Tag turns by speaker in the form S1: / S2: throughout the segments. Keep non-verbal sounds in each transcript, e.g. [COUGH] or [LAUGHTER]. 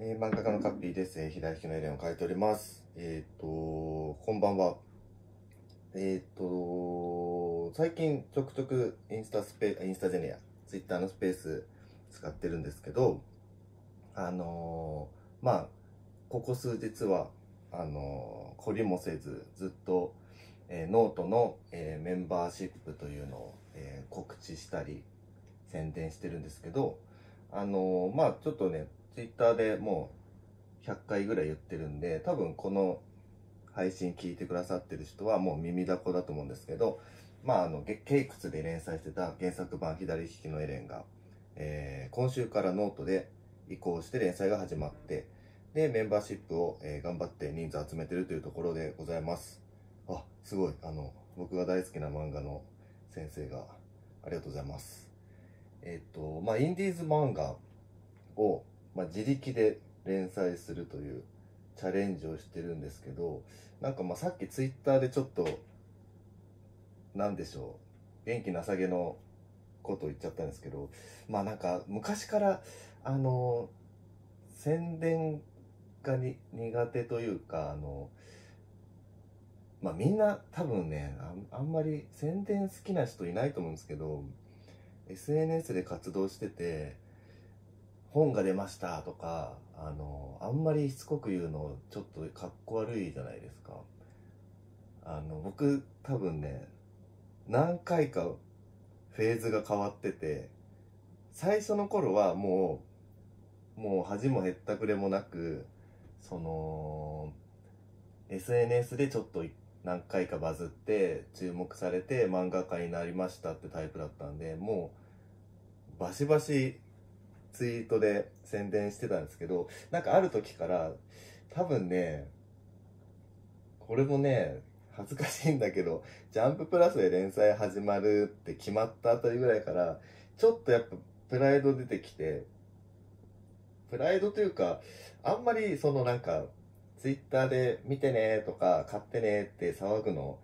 S1: えー、漫画家のカッピーです。えー、左利きのエレンを書いております。えっ、と、こんばんは。えっ、と、最近ちょくちょくインスタスペ、インスタジェネア、ツイッターのスペース使ってるんですけど、あのまあ、ここ数日は、あのー懲りもせず、ずっと、えーノートの、えーメンバーシップというのを、えー告知したり、宣伝してるんですけど、あのまあちょっとね、ツイッターでもう100回ぐらい言ってるんで、多分この配信聞いてくださってる人はもう耳だこだと思うんですけど、まああの、 cakes で連載してた原作版左ききのエレンが、えー今週からノートで移行して連載が始まって、で、メンバーシップを、えー頑張って人数集めてるというところでございます。あ、すごい。あの、僕が大好きな漫画の先生が、ありがとうございます。えっ、と、まあ、インディーズ漫画を、まあ、自力で連載するというチャレンジをしてるんですけど、なんかまあさっきツイッターでちょっと、なんでしょう、元気なさげのことを言っちゃったんですけど、まあなんか昔から、あの、宣伝がに苦手というか、あの、まあみんな多分ね、あんまり宣伝好きな人いないと思うんですけど、SNS で活動してて、本が出ましたとか、あの、あんまりしつこく言うのちょっとかっこ悪いじゃないですか。あの、僕多分ね、何回かフェーズが変わってて、最初の頃はもう、もう恥もへったくれもなく、その、SNS でちょっと何回かバズって注目されて漫画家になりましたってタイプだったんで、もうバシバシツイートで宣伝してたんですけど、なんかある時から多分ね、これもね、恥ずかしいんだけど、ジャンププラスで連載始まるって決まったあたりぐらいから、ちょっとやっぱプライド出てきて、プライドというか、あんまりそのなんか、ツイッターで見てねとか買ってねって騒ぐの、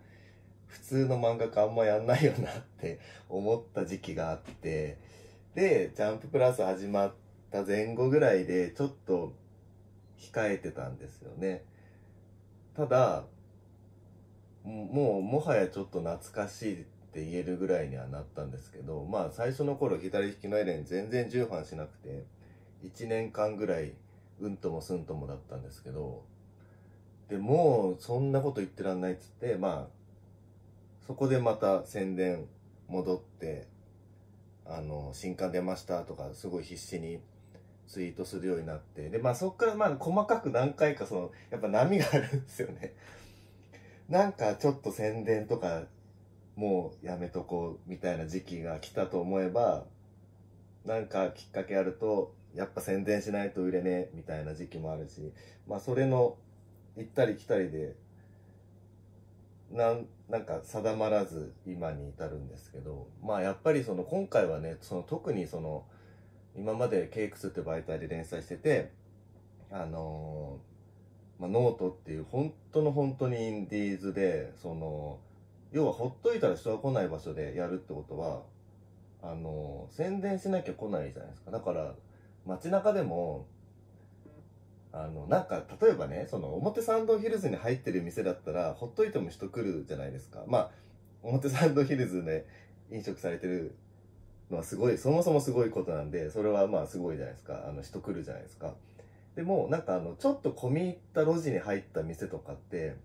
S1: 普通の漫画家あんまやんないよなって思った時期があって、で、ジャンププラス始まった前後ぐらいでちょっと控えてたんですよね。ただ、もうもはやちょっと懐かしいって言えるぐらいにはなったんですけど、まあ最初の頃左利きのエレン全然重版しなくて、1年間ぐらいうんともすんともだったんですけど、で、もうそんなこと言ってらんないっつって、まあ、そこでまた宣伝戻って、あの、新刊出ましたとか、すごい必死にツイートするようになって、で、まあそっからまあ細かく何回かその、やっぱ波があるんですよね。[LAUGHS] なんかちょっと宣伝とか、もうやめとこうみたいな時期が来たと思えば、なんかきっかけあると、やっぱ宣伝しないと売れねえみたいな時期もあるし、まあそれの行ったり来たりで、なん、なんか定まらず今に至るんですけど、まあやっぱりその今回はね、その特にその、今までケイクスって媒体で連載してて、あのーまあ、ノートっていう本当の本当にインディーズで、その、要はほっといたら人が来ない場所でやるってことは、あのー宣伝しなきゃ来ないじゃないですか。だから、街中でも、あの、なんか、例えばね、その、表参道ヒルズに入ってる店だったら、ほっといても人来るじゃないですか。まあ、表参道ヒルズで飲食されてるのはすごい、そもそもすごいことなんで、それはまあすごいじゃないですか。あの、人来るじゃないですか。でも、なんかあの、ちょっと込み入った路地に入った店とかって、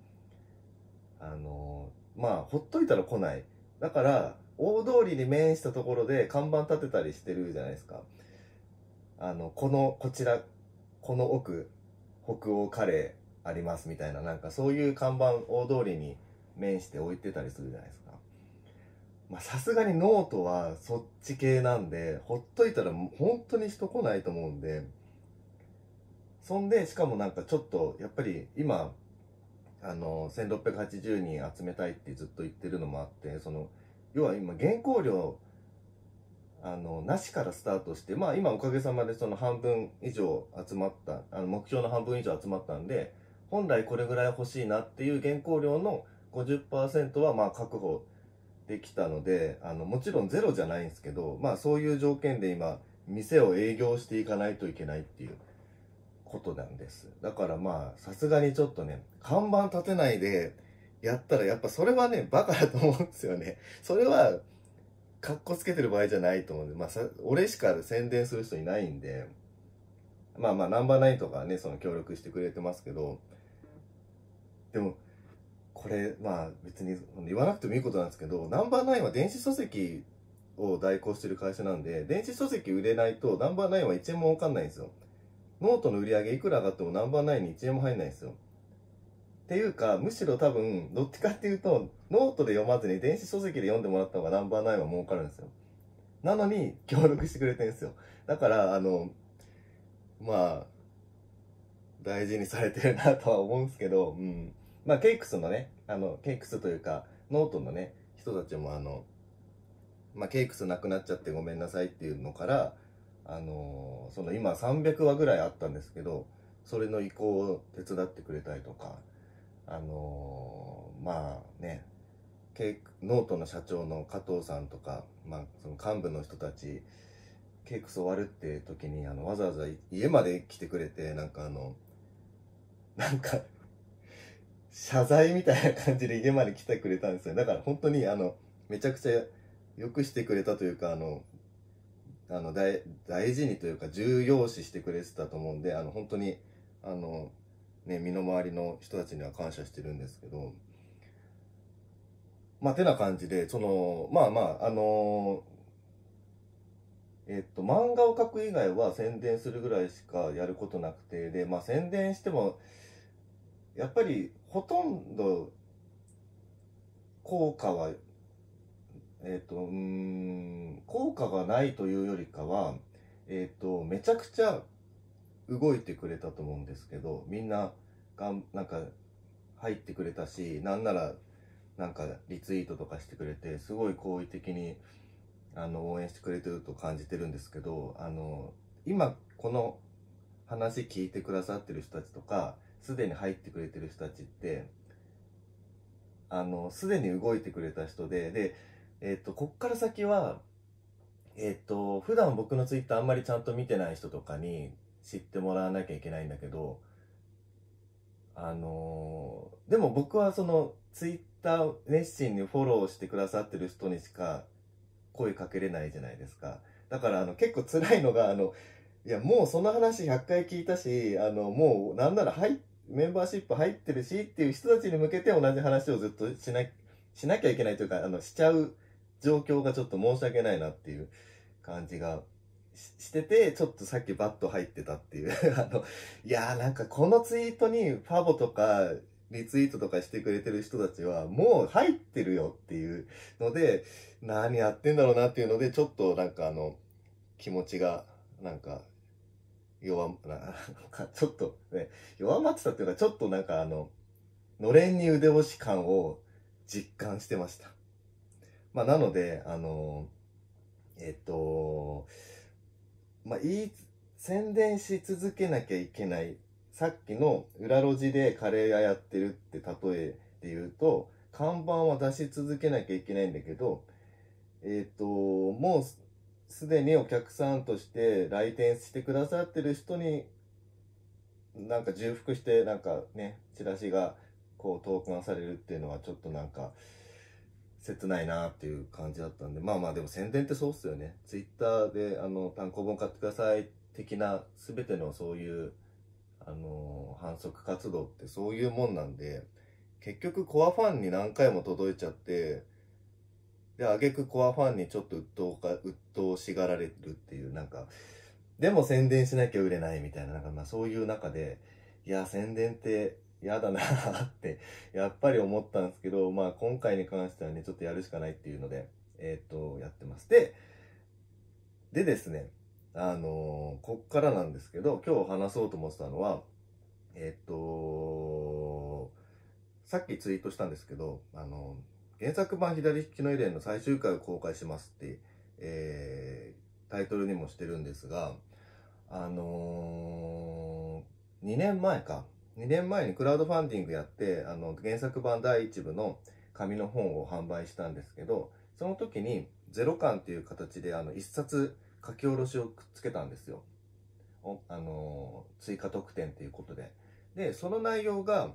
S1: あの、まあ、ほっといたら来ない。だから、大通りに面したところで看板立てたりしてるじゃないですか。あの、この、こちら、この奥、北欧カレーありますみたいな、なんかそういう看板大通りに面して置いてたりするじゃないですか。まさすがにノートはそっち系なんで、ほっといたら本当に人来ないと思うんで、そんで、しかもなんかちょっと、やっぱり今、あの、1680人集めたいってずっと言ってるのもあって、その、要は今原稿料、あの、なしからスタートして、まあ今おかげさまでその半分以上集まった、あの目標の半分以上集まったんで、本来これぐらい欲しいなっていう原稿料の50%はまあ確保できたので、あの、もちろんゼロじゃないんですけど、まあそういう条件で今、店を営業していかないといけないっていうことなんです。だからまあ、さすがにちょっとね、看板立てないでやったら、やっぱそれはね、バカだと思うんですよね。それは、かっこつけてる場合じゃないと思うんで、まあさ、俺しか宣伝する人いないんで、まあまあ、ナンバーナインとかね、その協力してくれてますけど、でも、これ、まあ別に言わなくてもいいことなんですけど、ナンバーナインは電子書籍を代行してる会社なんで、電子書籍売れないとナンバーナインは1円も儲かんないんですよ。ノートの売り上げいくら上がってもナンバーナインに1円も入んないんですよ。っていうか、むしろ多分、どっちかっていうと、ノートで読まずに電子書籍で読んでもらった方がナンバーナインは儲かるんですよ。なのに、協力してくれてるんですよ。だから、あの、まあ、大事にされてるなとは思うんですけど、うん。まあ、 cakes のね、あの、 cakes というか、ノートのね、人たちもあの、まあ、 cakes なくなっちゃってごめんなさいっていうのから、あのその今300話ぐらいあったんですけど、それの移行を手伝ってくれたりとか、あのまあね、ノートの社長の加藤さんとか、まあ、その幹部の人たち、 cakes 終わるって時に、あの、わざわざ家まで来てくれて、なんかあの、なんか、謝罪みたいな感じで家まで来てくれたんですよ。だから本当にあの、めちゃくちゃよくしてくれたというか、あの、あの大大事にというか重要視してくれてたと思うんであの本当にあの、ね、身の回りの人たちには感謝してるんですけどまあてな感じでそのまあまああのえっと漫画を描く以外は宣伝するぐらいしかやることなくてでまあ宣伝してもやっぱりほとんど効果はえっ、と、うん、効果がないというよりかは、えっ、と、めちゃくちゃ動いてくれたと思うんですけど、みんながん、なんか、入ってくれたし、なんなら、なんか、リツイートとかしてくれて、すごい好意的に、あの、応援してくれてると感じてるんですけど、あの、今、この話聞いてくださってる人たちとか、すでに入ってくれてる人たちって、あの、すでに動いてくれた人で、で、えっ、と、こっから先は、えっ、と、普段僕のツイッターあんまりちゃんと見てない人とかに知ってもらわなきゃいけないんだけど、あのーでも僕はそのツイッター熱心にフォローしてくださってる人にしか声かけれないじゃないですか。だからあの結構辛いのが、あの、いやもうその話100回聞いたし、あのもうなんなら入っメンバーシップ入ってるしっていう人たちに向けて同じ話をずっとしなしなきゃいけないというか、あの、しちゃう状況がちょっと申し訳ないなっていう感じがししてて、ちょっとさっきバット入ってたっていう。[LAUGHS] あの、いやーなんかこのツイートにファボとかリツイートとかしてくれてる人たちはもう入ってるよっていうので、何やってんだろうなっていうので、ちょっとなんかあの、気持ちがなんか弱、なんかちょっとね、弱まってたっていうか、ちょっとなんかあの、のれんに腕押し感を実感してました。まあ、なので、あの、えっと、まあ、いい、宣伝し続けなきゃいけない。さっきの裏路地でカレー屋やってるって例えで言うと、看板は出し続けなきゃいけないんだけど、えっと、もうすすでにお客さんとして来店してくださってる人に、なんか重複して、なんかね、チラシがこう投函されるっていうのはちょっとなんか、切ないなっていう感じだったんで、まあまあでも宣伝ってそうっすよね。ツイッターであの単行本買ってください的な全てのそういうあの反則活動ってそういうもんなんで、結局コアファンに何回も届いちゃって、で、挙句コアファンにちょっと鬱陶か、鬱陶しがられるっていう、なんか、でも宣伝しなきゃ売れないみたいな、なんかまあそういう中で、いや、宣伝って嫌だなって、やっぱり思ったんですけど、まあ今回に関してはね、ちょっとやるしかないっていうので、えっ、と、やってます。で、でですね、あのーこっからなんですけど、今日話そうと思ってたのは、えっ、とさっきツイートしたんですけど、あの原作版左利きのエレンの最終回を公開しますって、えータイトルにもしてるんですが、あのー、2年前か。2年前にクラウドファンディングやって、あの、原作版第1部の紙の本を販売したんですけど、その時にゼロ巻っていう形で、あの、一冊書き下ろしをくっつけたんですよ。あの追加特典ということで。で、その内容が、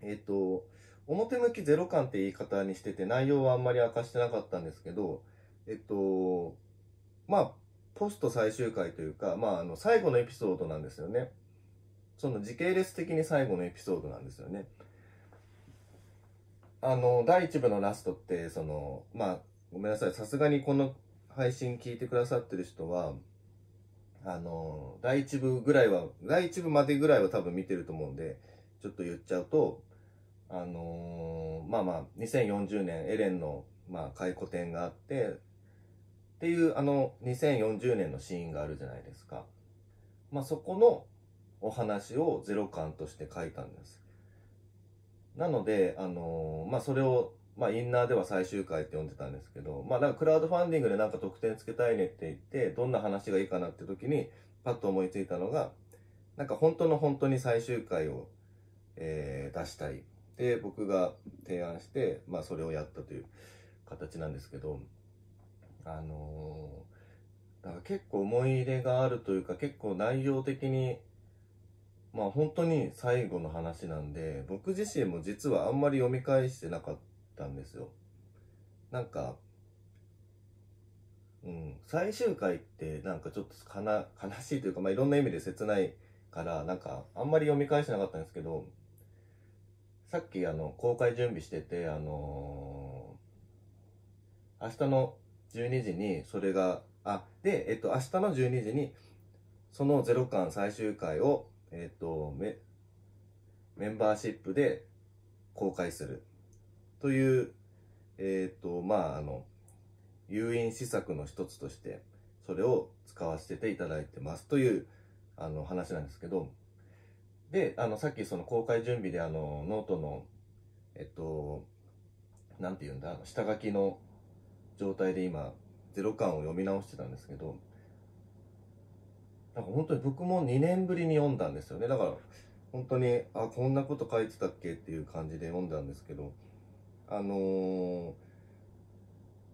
S1: えっ、と、表向きゼロ感って言い方にしてて、内容はあんまり明かしてなかったんですけど、えっと、まあ、ポスト最終回というか、まあ、あの、最後のエピソードなんですよね。その時系列的に最後のエピソードなんですよね。あの、第1部のラストって、その、まあ、ごめんなさい。さすがにこの配信聞いてくださってる人は、あの、第1部ぐらいは、第1部までぐらいは多分見てると思うんで、ちょっと言っちゃうと、あのーまあまあ、2040年エレンの、まあ、回顧展があって、っていう、あの、2040年のシーンがあるじゃないですか。まあ、そこのお話をゼロ感として書いたんです。なので、あのーまあ、それを、まあ、インナーでは最終回って呼んでたんですけど、まあ、なんかクラウドファンディングでなんか得点つけたいねって言って、どんな話がいいかなって時に、パッと思いついたのが、なんか本当の本当に最終回を、えー出したい。で、僕が提案して、まあ、それをやったという形なんですけど、あのーだから結構思い入れがあるというか、結構内容的に、まあ本当に最後の話なんで、僕自身も実はあんまり読み返してなかったたんですよ。なんか、うん、最終回ってなんかちょっと悲しいというか、まあいろんな意味で切ないから、なんかあんまり読み返してなかったんですけど、さっきあの、公開準備してて、あのー明日の12時にそれが、あ、で、えっと、明日の12時に、そのゼロ感最終回を、えっと、メ、メンバーシップで公開する。という、えっと、まあ、あの、誘引施策の一つとして、それを使わせていただいてますという、あの、話なんですけど、で、あの、さっきその公開準備であの、ノートの、えっと、なんて言うんだ、下書きの状態で今、ゼロ感を読み直してたんですけど、なんか本当に僕も2年ぶりに読んだんですよね。だから、本当に、あ、こんなこと書いてたっけっていう感じで読んだんですけど、あのー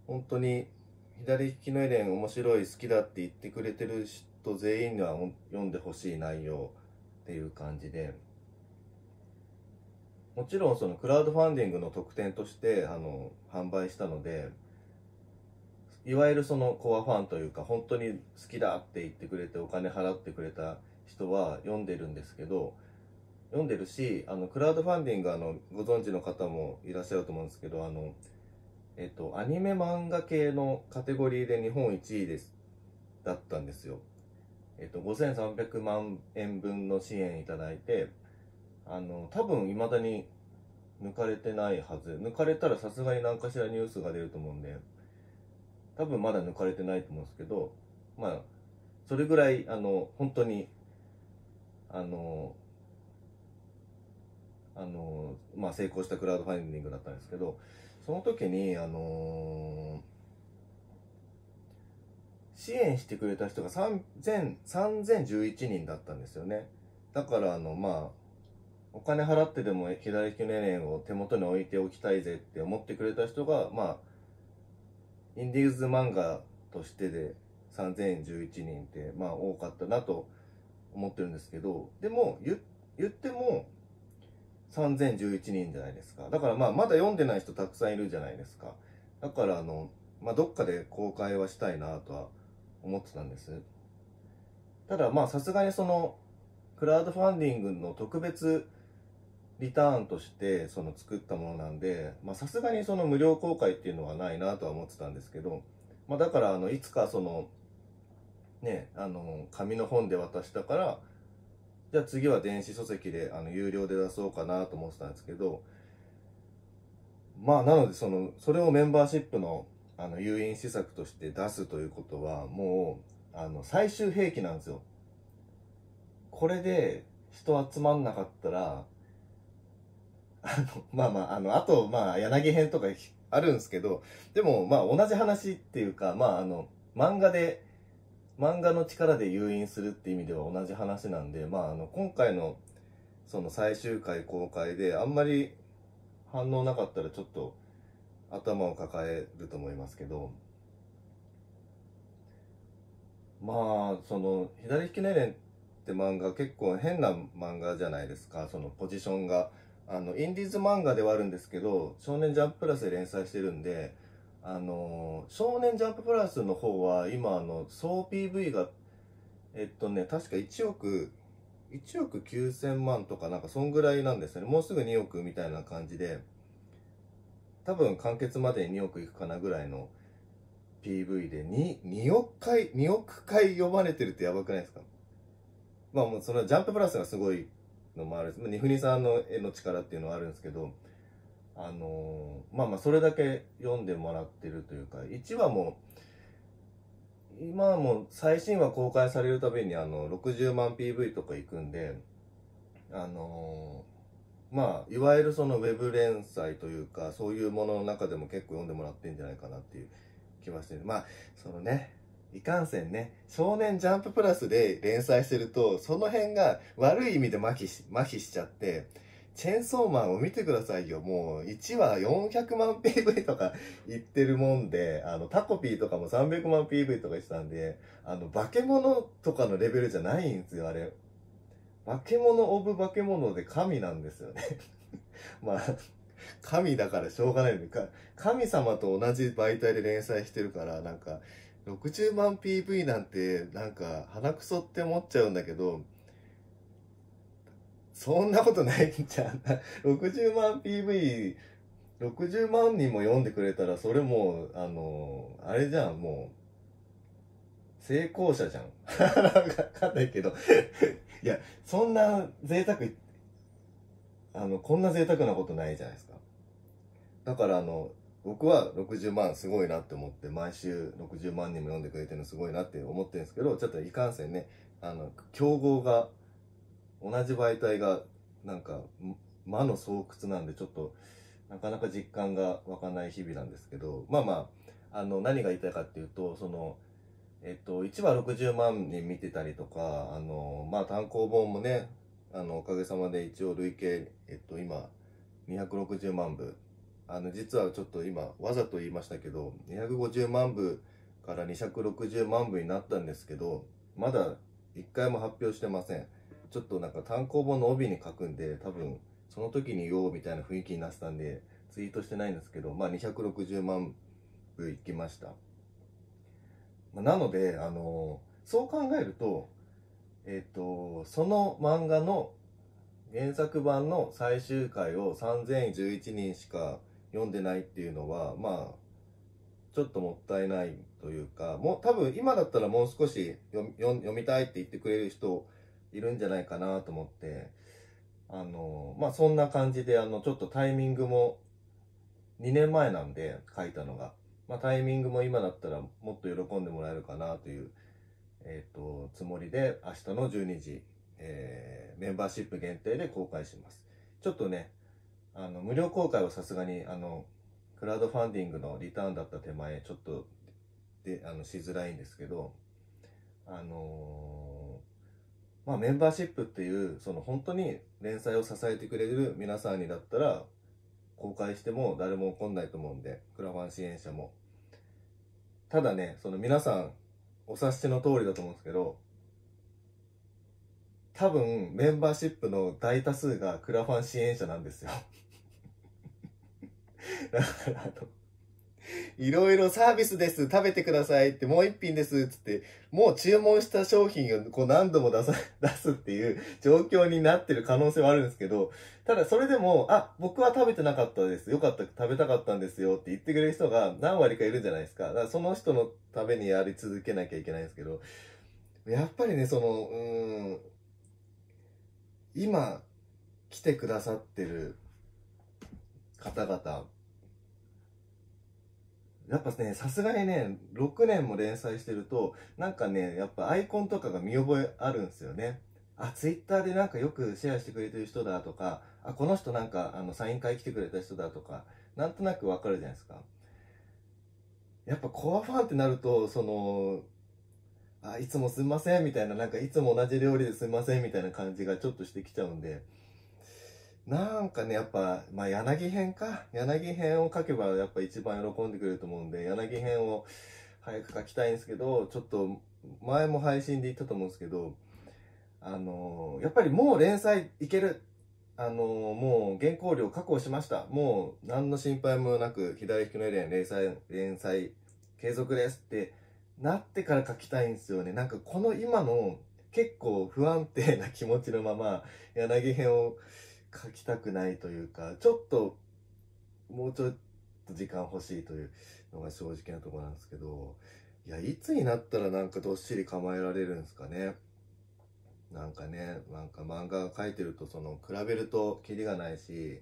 S1: 本当に、左利きのエレン面白い、好きだって言ってくれてる人全員には読んでほしい内容っていう感じで、もちろんそのクラウドファンディングの特典として、あの、販売したので、いわゆるそのコアファンというか、本当に好きだって言ってくれてお金払ってくれた人は読んでるんですけど、読んでるし、あの、クラウドファンディングあの、ご存知の方もいらっしゃると思うんですけど、あの、えっと、アニメ漫画系のカテゴリーで日本一位です、だったんですよ。えっと、5300万円分の支援いただいて、あの、多分未だに抜かれてないはず。抜かれたらさすがに何かしらニュースが出ると思うんで、多分まだ抜かれてないと思うんですけど、まあ、それぐらい、あの、本当に、あの、あの、まあ、成功したクラウドファンディングだったんですけど、その時に、あの支援してくれた人が3011人だったんですよね。だから、あの、まあ、お金払ってでも左利きのエレンを手元に置いておきたいぜって思ってくれた人が、まあ、インディーズ漫画としてで3011人って、まあ多かったなと思ってるんですけど、でも言言っても3011人じゃないですか。だからまあまだ読んでない人たくさんいるじゃないですか。だからあの、まあどっかで公開はしたいなとは思ってたんです。ただまあさすがにその、クラウドファンディングの特別リターンとしてその作ったものなんで、まさすがにその無料公開っていうのはないなとは思ってたんですけど、まあだからあの、いつかその、ね、あの、紙の本で渡したから、じゃあ次は電子書籍であの有料で出そうかなと思ってたんですけど、まあなのでその、それをメンバーシップのあの誘引施策として出すということはもう、あの、最終兵器なんですよ。これで人集まんなかったら、あの、[LAUGHS] まあまあ、あの、あと、まあ、柳編とかあるんですけど、でも、まあ、同じ話っていうか、まあ、あの、漫画で、漫画の力で誘引するって意味では同じ話なんで、まあ、あの、今回の、その最終回公開で、あんまり反応なかったらちょっと頭を抱えると思いますけど、まあ、その、左利きのエレンっって漫画結構変な漫画じゃないですか、そのポジションが。あの、インディーズ漫画ではあるんですけど、少年ジャンププラスで連載してるんで、あの、少年ジャンププラスの方は今あの、総 PV が、えっとね、確か1億、1億9000万とかなんかそんぐらいなんですよね。もうすぐ2億みたいな感じで、多分完結までに2億いくかなぐらいの PV で 2, 2億回、2億回読まれてるってやばくないですか？まあもうそのジャンププラスがすごいのもあるし、ニフニさんの絵の力っていうのはあるんですけど、あのー、まあまあそれだけ読んでもらってるというか、1話も、今はもう最新話公開されるたびにあの60万 PV とか行くんで、あのー、まあ、いわゆるそのウェブ連載というか、そういうものの中でも結構読んでもらってんじゃないかなっていう気はしてる。まあ、そのね、いかんせんね、少年ジャンププラスで連載してると、その辺が悪い意味で麻痺し、麻痺しちゃって、チェーンソーマンを見てくださいよ。もう、1話400万 PV とか言ってるもんで、あの、タコピーとかも300万 PV とかしたんで、あの、化け物とかのレベルじゃないんですよ、あれ。化け物オブ化け物で神なんですよね [LAUGHS] まあ、神だからしょうがないのか、神様と同じ媒体で連載してるから、なんか、60万 PV なんて、なんか、鼻くそって思っちゃうんだけど、そんなことないんじゃん。[LAUGHS] 60万 PV、60万人も読んでくれたら、それもう、あの、あれじゃん、もう、成功者じゃん。なんかわかんないけど。いや、そんな贅沢、あの、こんな贅沢なことないじゃないですか。だからあの、僕は60万すごいなって思って、毎週60万人も読んでくれてるのすごいなって思ってるんですけど、ちょっといかんせんね、あの、競合が、同じ媒体が、なんか、魔の巣窟なんで、ちょっと、なかなか実感が湧かない日々なんですけど、まあまあ、あの、何が言いたいかっていうと、その、えっと、1話60万人見てたりとか、あの、まあ単行本もね、あの、おかげさまで一応累計、えっと、今、260万部あの、実はちょっと今、わざと言いましたけど、250万部から260万部になったんですけど、まだ一回も発表してません。ちょっとなんか単行本の帯に書くんで、多分、その時に言おうみたいな雰囲気になってたんで、ツイートしてないんですけど、まあ260万部いきました。まあ、なので、あの、そう考えると、えっ、ー、と、その漫画の原作版の最終回を3011人しか読んでないっていうのは、まあ、ちょっともったいないというか、もう多分今だったらもう少し読みたいって言ってくれる人いるんじゃないかなと思って、あの、まあそんな感じで、あの、ちょっとタイミングも2年前なんで書いたのが、まあタイミングも今だったらもっと喜んでもらえるかなという、えっ、ー、と、つもりで明日の12時、えー、メンバーシップ限定で公開します。ちょっとね、あの、無料公開はさすがに、あの、クラウドファンディングのリターンだった手前、ちょっと、で、あの、しづらいんですけど、あのー、まあ、メンバーシップっていう、その本当に連載を支えてくれる皆さんにだったら、公開しても誰も怒んないと思うんで、クラファン支援者も。ただね、その皆さん、お察しの通りだと思うんですけど、多分メンバーシップの大多数がクラファン支援者なんですよ [LAUGHS] だからあの、いろいろサービスです、食べてくださいって、もう一品です、つって、もう注文した商品をこう何度も出さ、[LAUGHS] 出すっていう状況になってる可能性はあるんですけど、ただそれでも、あ、僕は食べてなかったです。よかった、食べたかったんですよって言ってくれる人が何割かいるんじゃないですか。だからその人のためにやり続けなきゃいけないんですけど、やっぱりね、その、うん、今来てくださってる方々、やっぱね、さすがにね、6年も連載してると、なんかね、やっぱアイコンとかが見覚えあるんですよね。あ、ツイッターでなんかよくシェアしてくれてる人だとか、あ、この人なんかあのサイン会来てくれた人だとか、なんとなくわかるじゃないですか。やっぱコアファンってなると、その、あ、いつもすみませんみたいな、なんかいつも同じ料理ですみませんみたいな感じがちょっとしてきちゃうんで、なんかね、やっぱ、まあ、柳編か。柳編を書けば、やっぱ一番喜んでくれると思うんで、柳編を早く書きたいんですけど、ちょっと、前も配信で言ったと思うんですけど、あのーやっぱりもう連載いける。あのーもう原稿料確保しました。もう何の心配もなく、左利きのエレン連載、連載継続ですってなってから書きたいんですよね。なんかこの今の結構不安定な気持ちのまま、柳編を書きたくないというか、ちょっと、もうちょっと時間欲しいというのが正直なとこなんですけど、いや、いつになったらなんかどっしり構えられるんですかね。なんかね、なんか漫画が描いてると、その、比べるとキリがないし、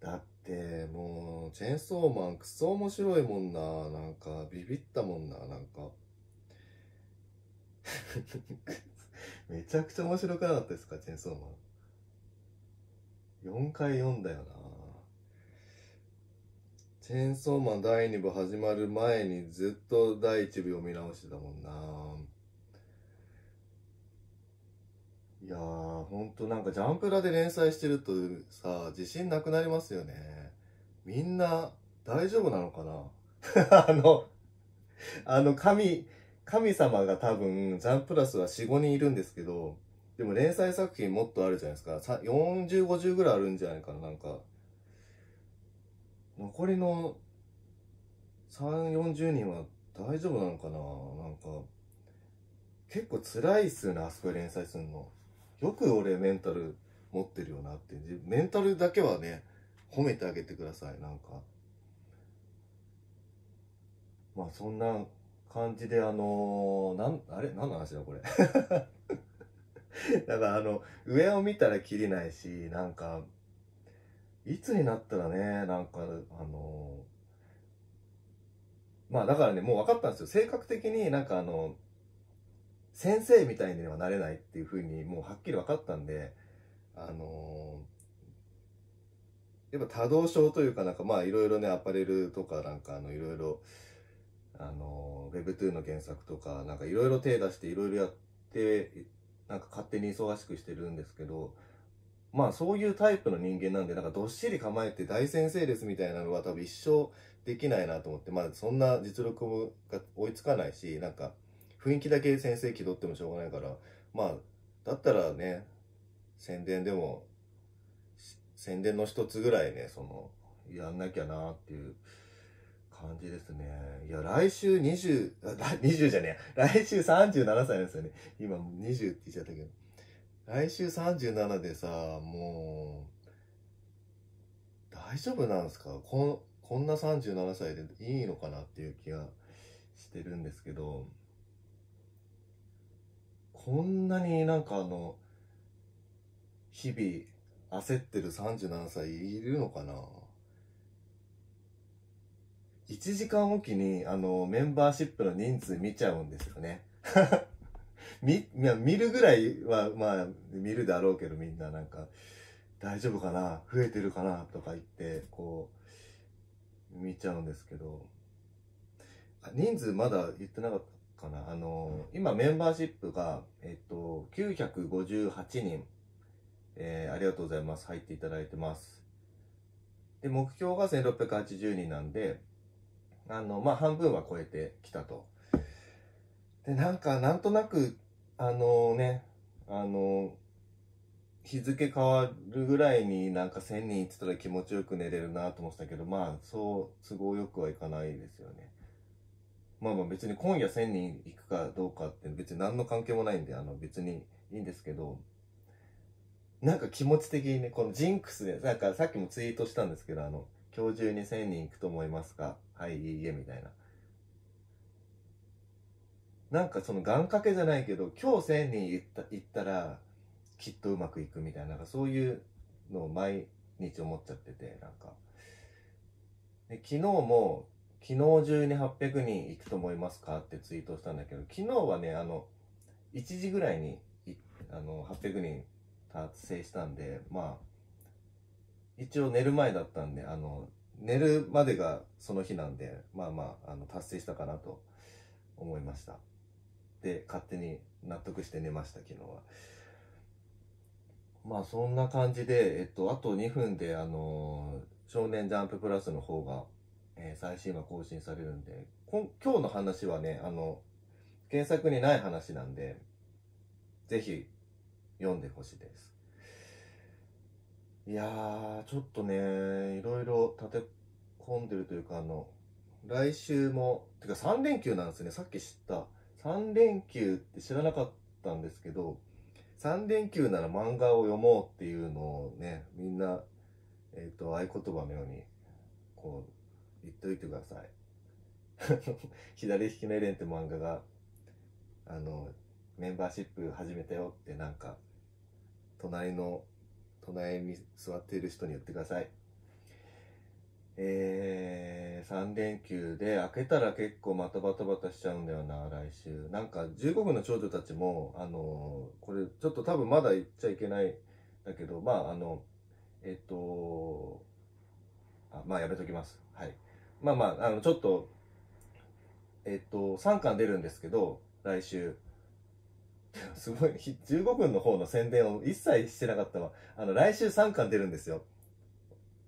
S1: だって、もう、チェーンソーマンクソ面白いもんな。なんか、ビビったもんな、なんか。[LAUGHS] めちゃくちゃ面白くなかったですか、チェーンソーマン。4回読んだよな。チェーンソーマン第2部始まる前にずっと第1部読み直してたもんないやー、ほんとなんかジャンプラで連載してるとさ、自信なくなりますよね。みんな大丈夫なのかな？[LAUGHS] あの、あの神、神様が多分、ジャンプラスは4、5人いるんですけど、でも連載作品もっとあるじゃないですか。40、50ぐらいあるんじゃないかな、なんか。残りの3、40人は大丈夫なのかななんか、結構辛いっすよね、あそこ連載するの。よく俺メンタル持ってるよなって。メンタルだけはね、褒めてあげてください、なんか。まあそんな感じであのーなん、あれ？何の話だこれ？[LAUGHS] だからあの、上を見たらキリないし、なんか、いつになったらね、なんか、あのまあだからね、もう分かったんですよ。性格的になんかあの、先生みたいにはなれないっていうふうにもうはっきり分かったんで、あのやっぱ多動症というかなんかまあいろいろね、アパレルとかなんかあのいろいろ、あの、Webtoon の原作とかなんかいろいろ手出していろいろやって、なんか勝手に忙しくしてるんですけど、まあそういうタイプの人間なんで、なんかどっしり構えて大先生ですみたいなのは多分一生できないなと思って、まあそんな実力が追いつかないし、なんか雰囲気だけ先生気取ってもしょうがないから、まあだったらね、宣伝でも、宣伝の一つぐらいね、その、やんなきゃなっていう感じですね。いや、来週20、20じゃねえ、来週37歳ですよね。今20って言っちゃったけど。来週37でさ、もう、大丈夫なんですか？ここんな37歳でいいのかなっていう気がしてるんですけど、こんなになんかあの、日々焦ってる37歳いるのかな？1時間おきにあのメンバーシップの人数見ちゃうんですよね。[LAUGHS] 見、見るぐらいは、まあ、見るだろうけど、みんななんか、大丈夫かな？増えてるかな？とか言って、こう、見ちゃうんですけど、あ人数まだ言ってなかったかな？あの、今メンバーシップが、えっと、958人、えーありがとうございます。入っていただいてます。で、目標が1680人なんで、あの、まあ、半分は超えてきたと。で、なんか、なんとなく、あのね、あの、日付変わるぐらいになんか1000人いってたら気持ちよく寝れるなと思ってたけど、まあ、そう、都合よくはいかないですよね。まあまあ別に今夜1000人行くかどうかって別に何の関係もないんで、あの別にいいんですけど、なんか気持ち的にね、このジンクスで、なんかさっきもツイートしたんですけど、あの、今日中に1000人行くと思いますか？はい、いいえ、みたいな。なんかその願掛けじゃないけど、今日1000人行った行ったら、きっとうまくいくみたいな、なんかそういうのを毎日思っちゃってて、なんか。で昨日も、昨日中に800人行くと思いますかってツイートしたんだけど、昨日はね、あの、1時ぐらいに、あの、800人達成したんで、まあ、一応寝る前だったんで、あの、寝るまでがその日なんで、まあまあ、あの、達成したかなと思いました。で、勝手に納得して寝ました、昨日は。まあ、そんな感じで、えっと、あと2分で、あの少年ジャンププラスの方が、えー最新話更新されるんで、こん今日の話はね、あの、原作にない話なんで、ぜひ、読んでほしいです。いやー、ちょっとね、いろいろ立て込んでるというか、あの、来週も、てか3連休なんですね、さっき知った。3連休って知らなかったんですけど、3連休なら漫画を読もうっていうのをね、みんな、えっ、と、合言葉のように、こう、言っておいてください。[LAUGHS] 左利きのエレンって漫画が、あの、メンバーシップ始めたよってなんか、隣の、隣に座っている人に言ってください。えー、3連休で開けたら結構またバタバタしちゃうんだよな、来週。なんか15分の長女たちも、あのこれちょっと多分まだ言っちゃいけないんだけど、まああの、えっと、あまあやめときます。はい。まあまあ、あの、ちょっと、えっと、3巻出るんですけど、来週。[LAUGHS] すごい、15分の方の宣伝を一切してなかったわ。あの、来週3巻出るんですよ。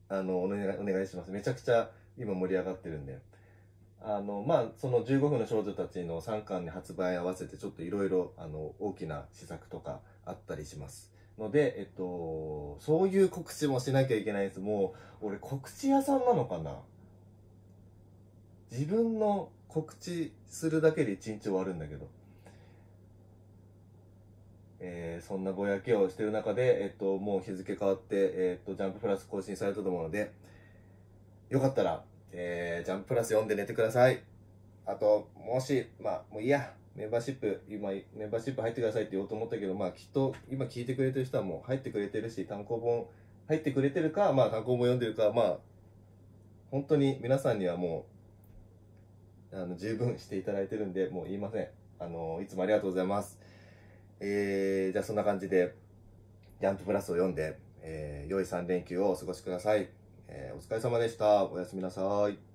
S1: あの、お願い、お願いします。めちゃくちゃ今盛り上がってるんで。あの、まあ、その15分の少女たちの3巻に発売合わせてちょっといろいろ、あの、大きな施策とかあったりします。ので、えっと、そういう告知もしなきゃいけないです。もう、俺告知屋さんなのかな？自分の告知するだけで一日終わるんだけど。えー、そんなぼやきをしてる中で、えっと、もう日付変わって、えっと、ジャンププラス更新されたと思うので、よかったら、えー、ジャンププラス読んで寝てください。あと、もし、まあ、もういいや、メンバーシップ、今、メンバーシップ入ってくださいって言おうと思ったけど、まあ、きっと、今聞いてくれてる人はもう入ってくれてるし、単行本入ってくれてるか、まあ、単行本読んでるか、まあ、本当に皆さんにはもう、あの、十分していただいてるんで、もう言いません。あの、いつもありがとうございます。えー、じゃあそんな感じで、ジャンププラスを読んで、えー、良い3連休をお過ごしください。えー、お疲れ様でした。おやすみなさい。